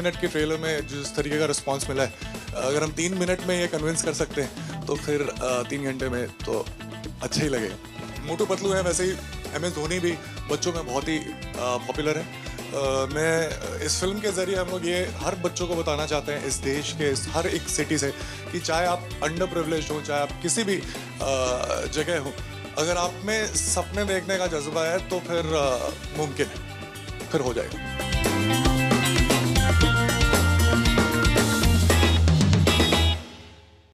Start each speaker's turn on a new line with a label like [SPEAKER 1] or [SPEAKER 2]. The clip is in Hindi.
[SPEAKER 1] मिनट के ट्रेलर में जिस तरीके का रिस्पॉन्स मिला है अगर हम तीन मिनट में ये कन्विंस कर सकते हैं तो फिर तीन घंटे में तो अच्छा ही लगेगा। मोटू पतलू है वैसे ही एम एस धोनी भी बच्चों में बहुत ही पॉपुलर है। अ, मैं इस फ़िल्म के ज़रिए हम लोग ये हर बच्चों को बताना चाहते हैं इस देश के इस हर एक सिटी से कि चाहे आप अंडर प्रिवलेज हो चाहे आप किसी भी जगह हो अगर आप में सपने देखने का जज्बा है तो फिर मुमकिन है फिर हो जाएगा।